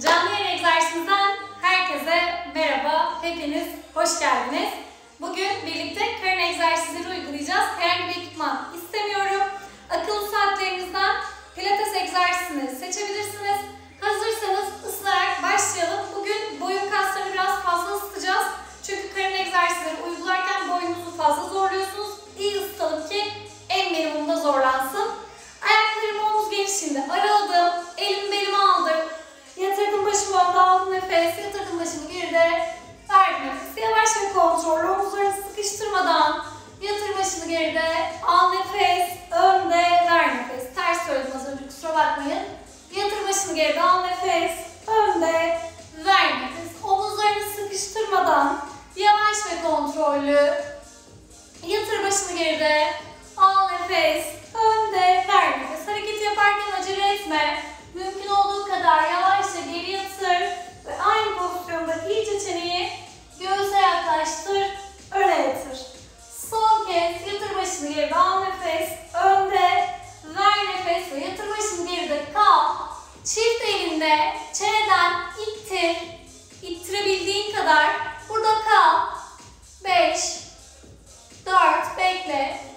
Canlı yayın egzersizden herkese merhaba, hepiniz hoş geldiniz. Bugün birlikte karın egzersizleri uygulayacağız. Herhangi bir ekipman istemiyorum. Akıllı saatlerinizden pilates egzersizini seçebilirsiniz. Hazırsanız ısınarak başlayalım. Bugün boyun kaslarını biraz fazla ısıtacağız. Çünkü karın egzersizleri uygularken boynunuzu fazla zorluyorsunuz. İyi ısıtalım ki en minimumda zorlansın. Ayaklarımı omuz genişliğinde araladım. Elim belim Şuanda aldın nefes. Yatırdın başını geride. Verdin nefes. Yavaş ve kontrollü. Omuzlarını sıkıştırmadan yatır başını geride. Al nefes. Önde. Ver nefes. Ters söyledim az önce kusura bakmayın. Yatır başını geride. Al nefes. Önde. Ver nefes. Omuzlarını sıkıştırmadan yavaş ve kontrollü. Yatır başını geride. Al nefes. Önde. Ver nefes. Hareket yaparken acele etme. Mümkün olduğu kadar yavaşça geri yatır ve aynı pozisyondaki iç çeneyi göğse yaklaştır, öne yatır. Son kez yatır başını geri, al nefes, önde, ver nefes ve yatır başını geride kal. Çift elinde çeneden ittir, ittirebildiğin kadar burada kal. 5, 4, bekle,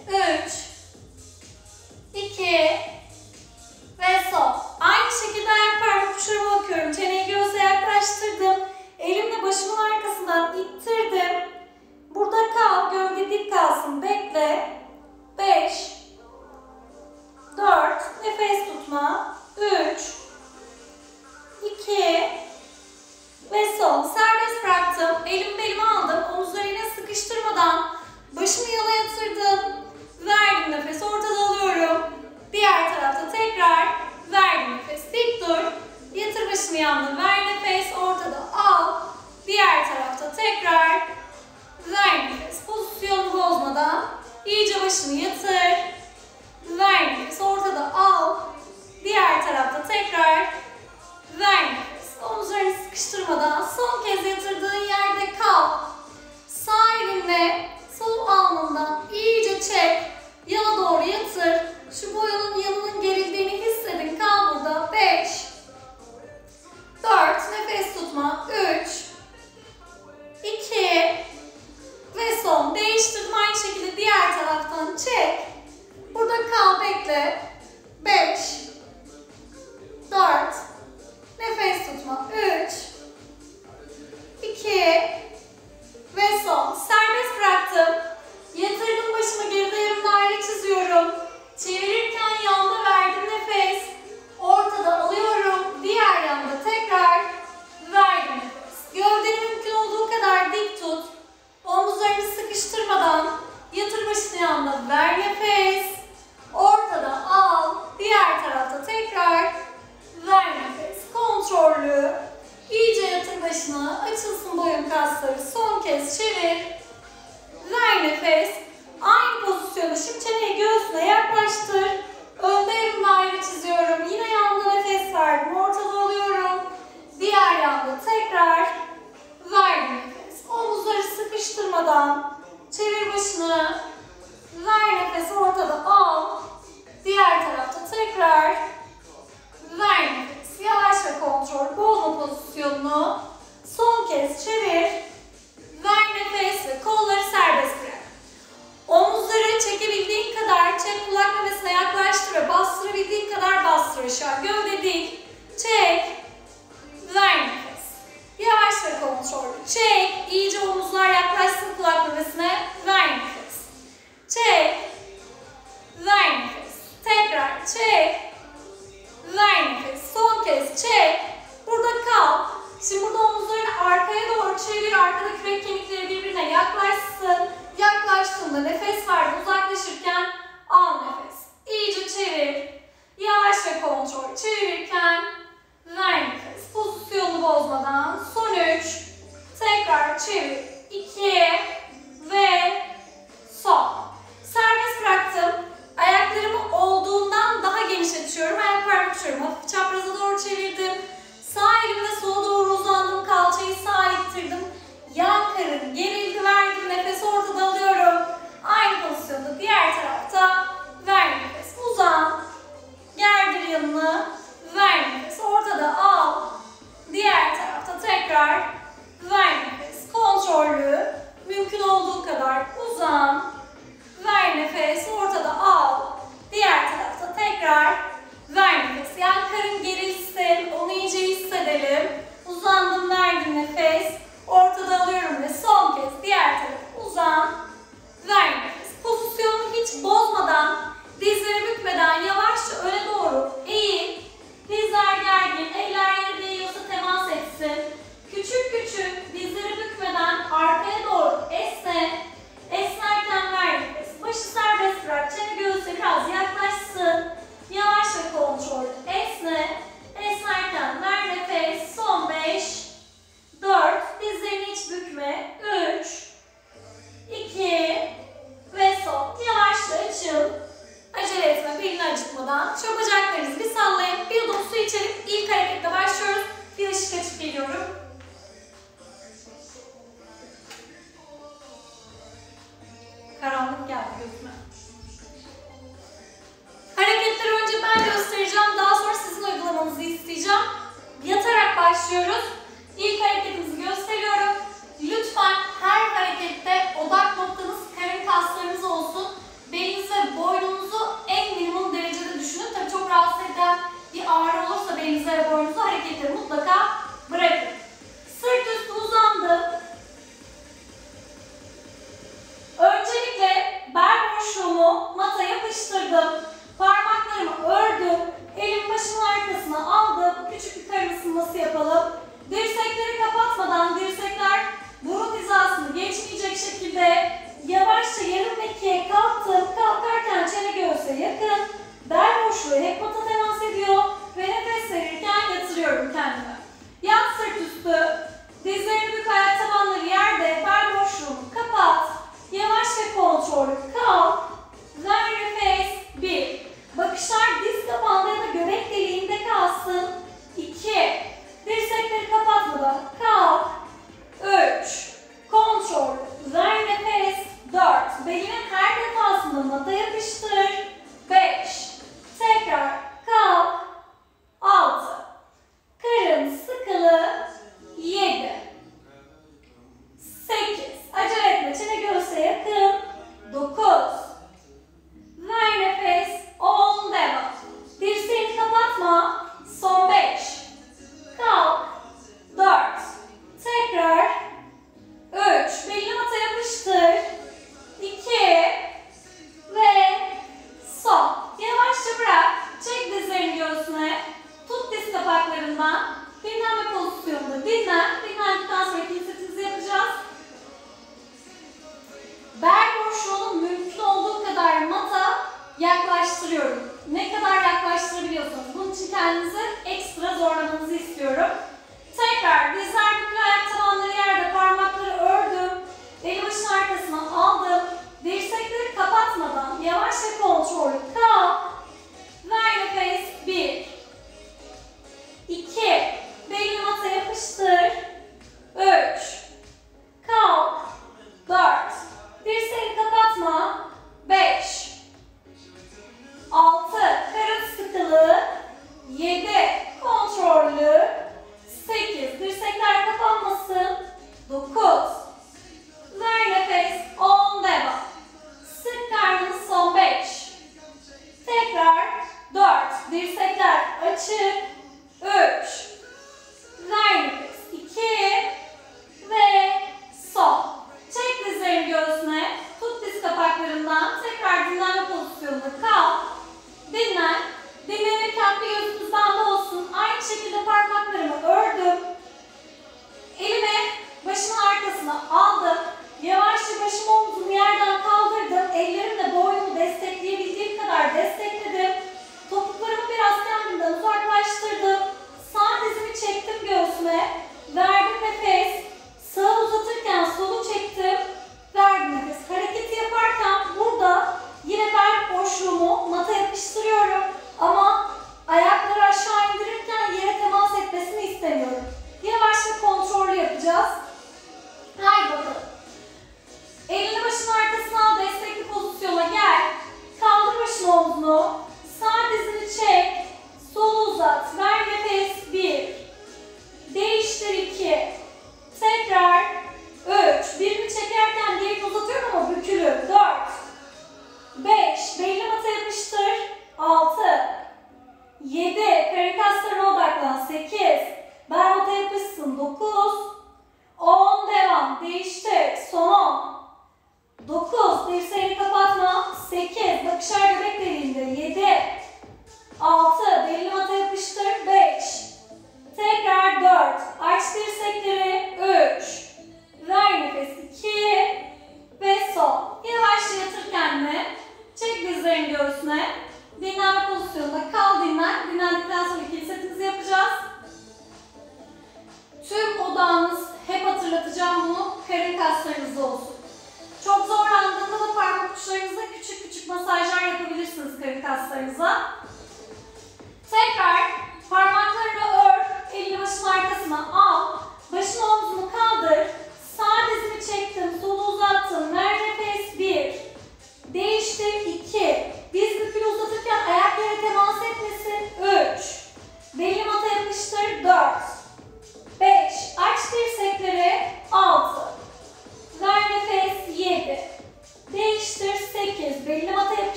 Kemikleri birbirine yaklaşsın. Yaklaştığında nefes ver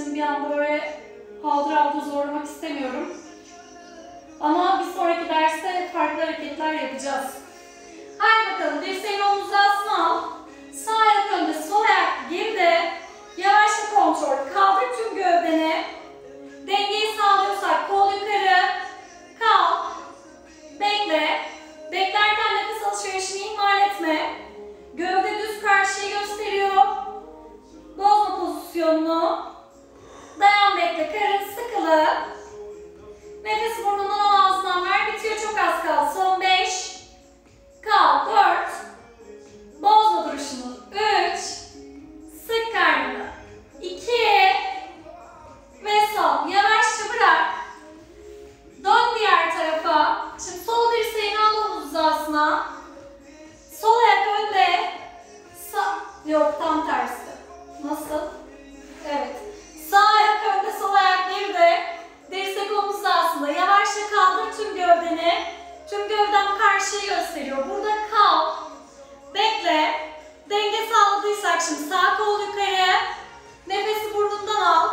için bir anda böyle haldır haldır zorlamak istemiyorum. Ama bir sonraki derste farklı hareketler yapacağız. Haydi bakalım dirseğini omuzda altına al. Sağ ayak önde, sol ayak geride. Yavaşça kontrol. Kaldır tüm gövdeni. Dengeyi sağlıyorsak kol yukarı. Kal. Bekle. Beklerken nefes alışverişini ihmal etme. Gövde düz karşıyı gösteriyor. Bozma pozisyonunu. Devam bekle. Karın sıkılı. Nefes burnundan al ağzından ver. Bitiyor. Çok az kal. Son 5. Kal. 4. Bozma duruşunu. 3. Sık karnını. 2. Ve son. Yavaşça bırak. Dön diğer tarafa. Şimdi sol dirseğini al omuz. Sol ayak önde. Sağ. Yok tam tersi. Nasıl? Evet. Sağ ayak önde, sol ayak geride. Dirsek omuzda aslında. Yavaşça kaldır tüm gövdeni. Tüm gövdem karşıyı gösteriyor. Burada kal. Bekle. Denge sağladıysak şimdi sağ kol yukarı. Nefesi burnundan al.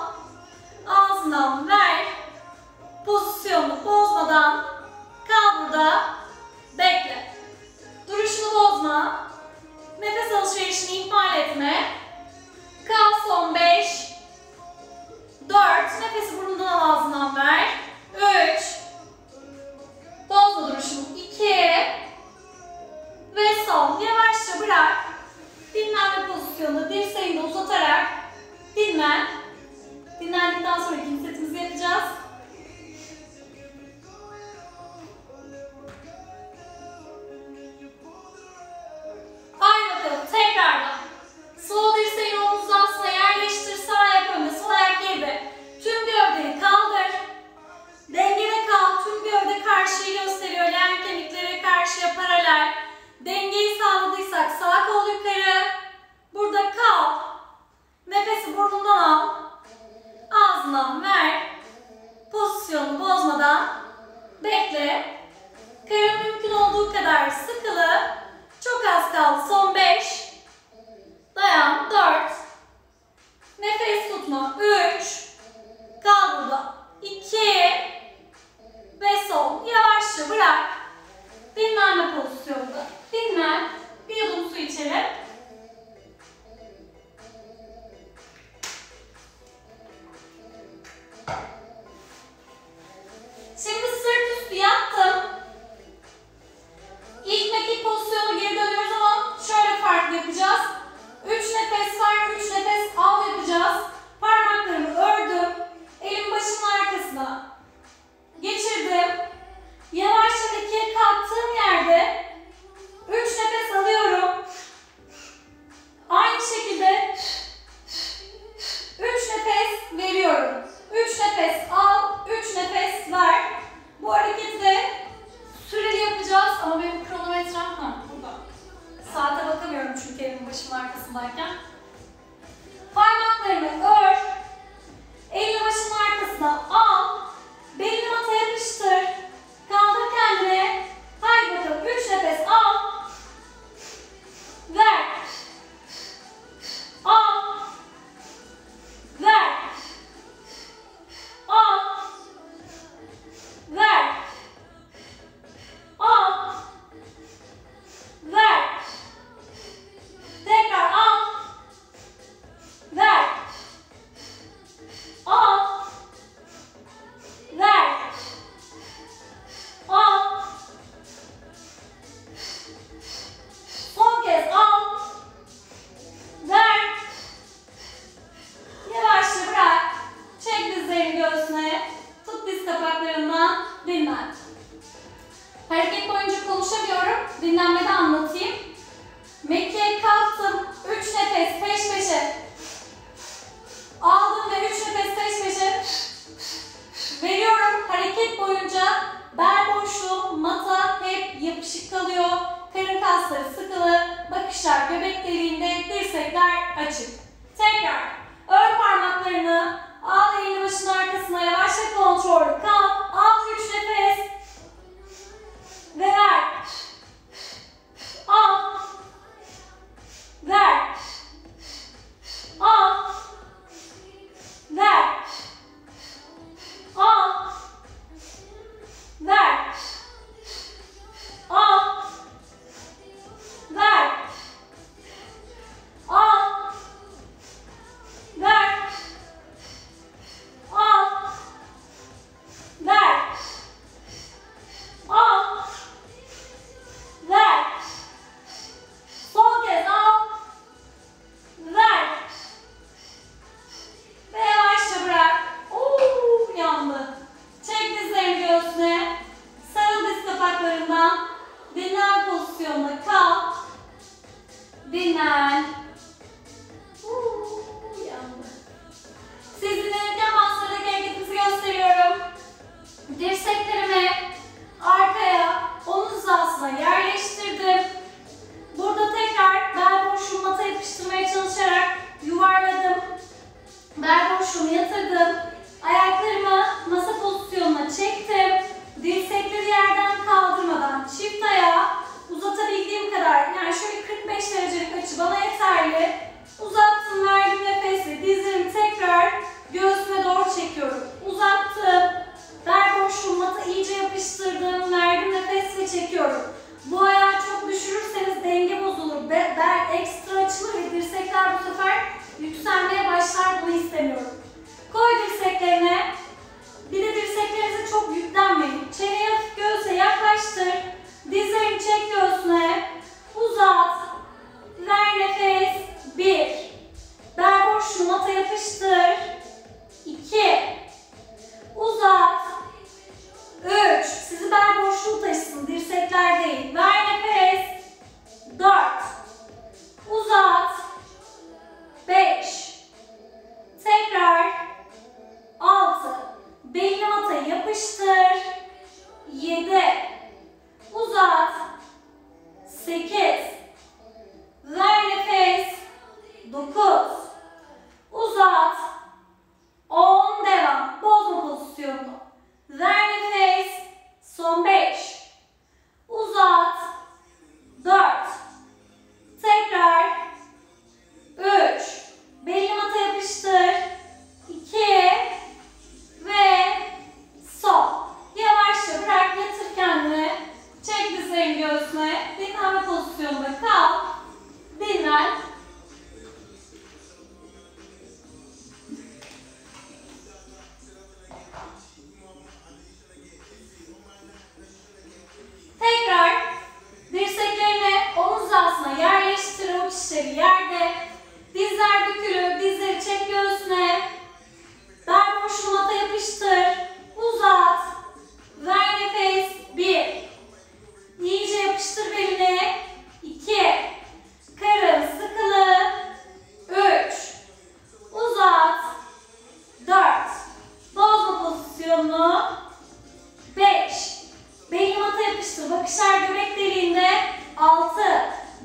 ikişer göbek deliğinde 6.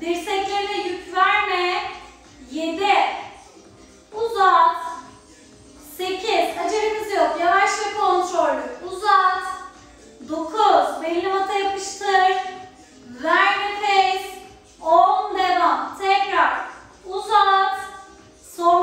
Dirseklerine yük verme 7. Uzat 8. Acelemiz yok. Yavaş ve kontrollü. Uzat 9. Belli mata yapıştır. Ver nefes. 10 devam. Tekrar. Uzat. Son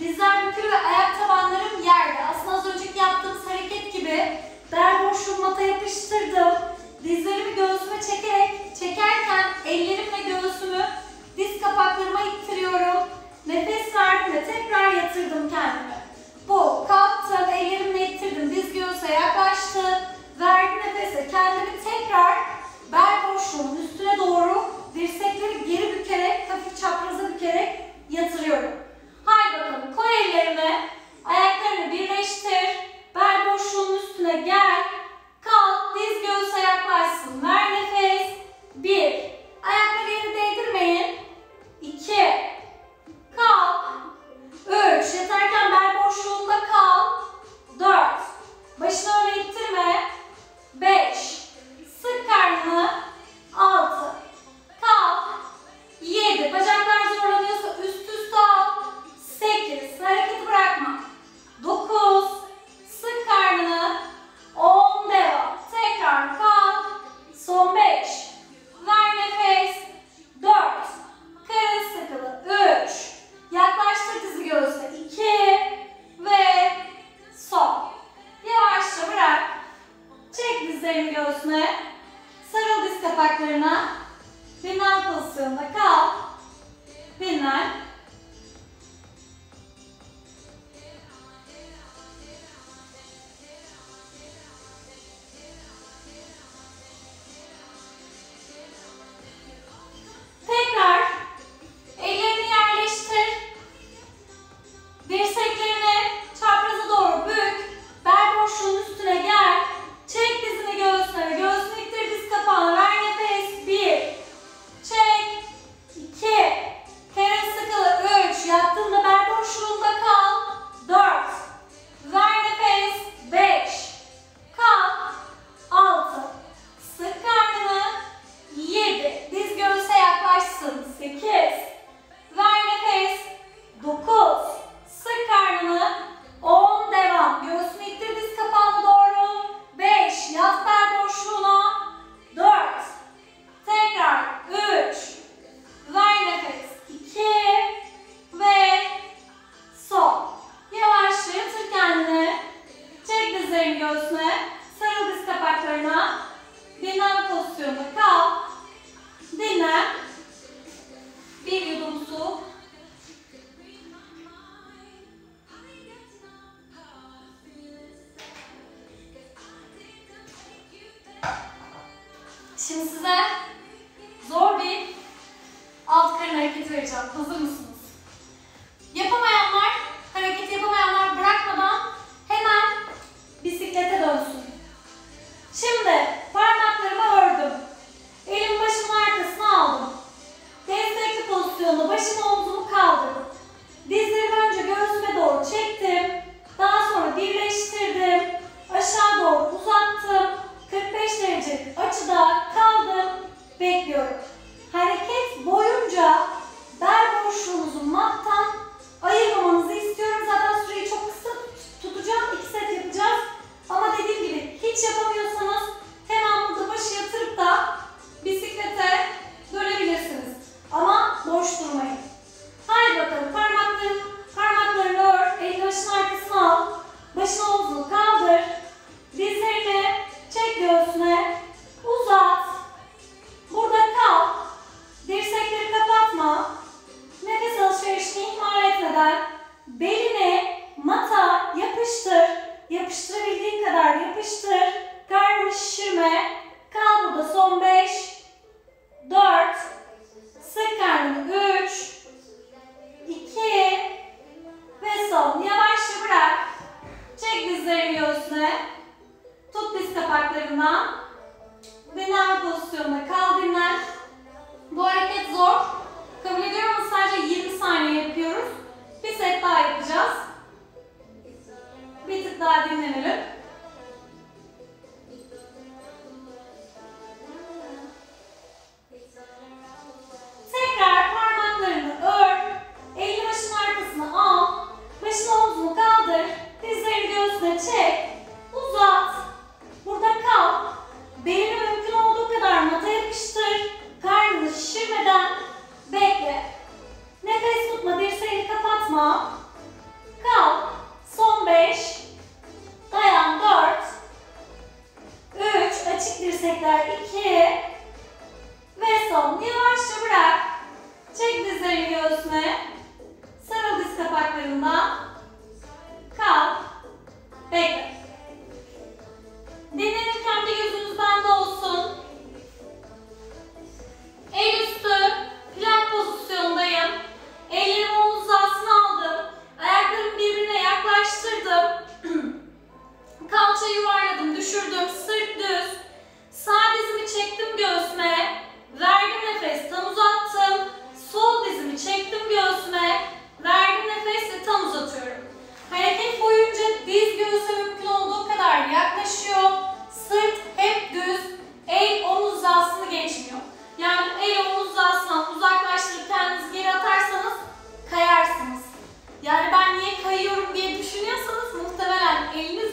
Dizler bükülü ve ayak tabanlarım yerde. Aslında az önceki yaptığımız hareket gibi bel boşluğum mata yapıştırdım. Dizlerimi göğsüme çekerek, çekerken ellerimle göğsümü diz kapaklarıma ittiriyorum. Nefes verdim ve tekrar yatırdım kendimi. Bu, kalktım, ellerimle ittirdim, diz göğse yaklaştı. Verdim nefese, kendimi tekrar bel boşluğumu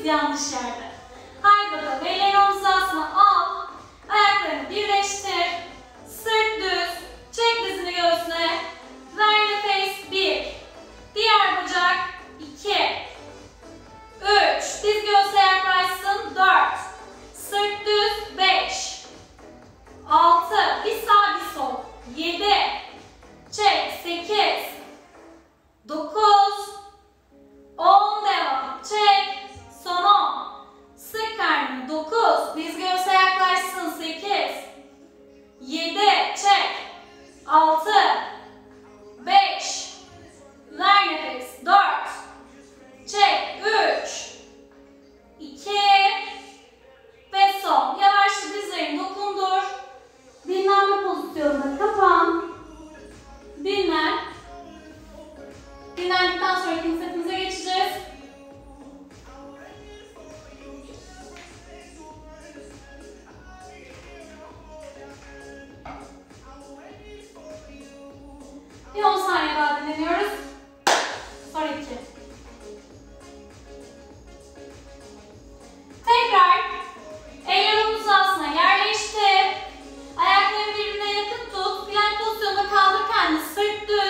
yanlış yerde. Haydi bakalım. Elleri omuz asma. Al. Ayaklarını birleştir. Sırt düz. Çek dizini göğsüne. Ver nefes. Bir. Diğer bacak. iki. Üç. Diz göğse yaklaşsın. Dört. Sırt düz. Beş. Altı. Bir sağ bir sol. Yedi. Çek. Sekiz. Dokuz. On devam. Çek. 9. Diz göğse yaklaşsın. 8. 7. Çek. 6. 5. Ver nefes. 4. Çek. 3. 2. Ve son. Yavaşça dizlerini dokundur. Dinlenme pozisyonuna kapan. Dinlen. Dinlendikten sonra kimse geçeceğiz. Bir 10 saniye daha dinleniyoruz. Son 2. Tekrar eğer omuz altına yerleşti. Ayaklarını birbirine yakın tut. Plank pozisyonunda kaldır kendini. Sırt düz.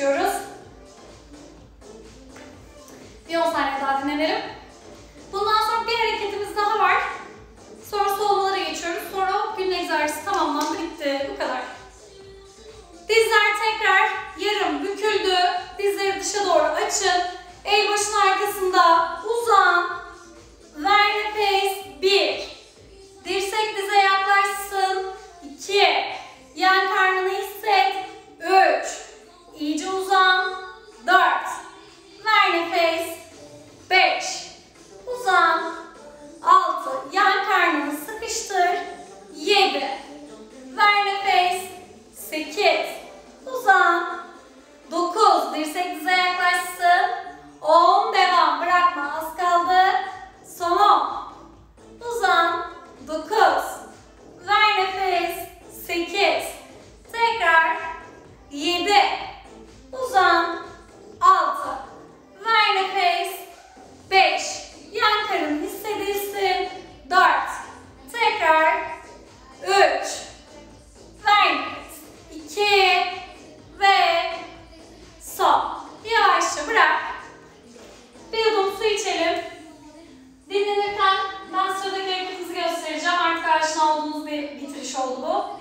geçiyoruz. Bir 10 saniye daha dinlenelim. Bundan sonra bir hareketimiz daha var. Sonra soğumalara geçiyoruz. Sonra gün egzersizi tamamlandı bitti. Bu kadar. Dizler tekrar yarım büküldü. Dizleri dışa doğru açın. El başın arkasında uzan. Ver nefes. Bir. Dirsek dize yaklaşsın. İki. Yan Dirsek dize yaklaşsın. 10 devam. Bırakma. Az kaldı. Son 10. Uzan. 9. Ver nefes. 8. Tekrar. 7. Uzan. 6. Ver nefes. 5. Yan karın hissedilsin. 4. Tekrar. 3. Ver nefes. 2. Ve Sol. Yavaşça bırak. Bir yudum su içelim. Dinlenirken ben sıradaki hareketimizi göstereceğim. Arkadaşın olduğunuz bir bitiriş oldu bu.